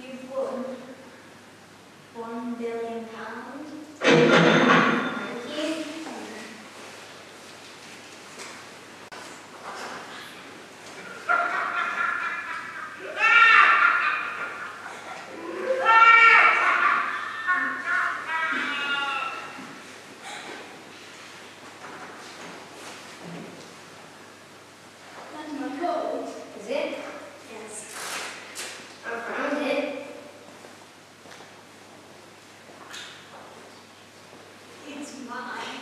You've won one billion pounds. mind.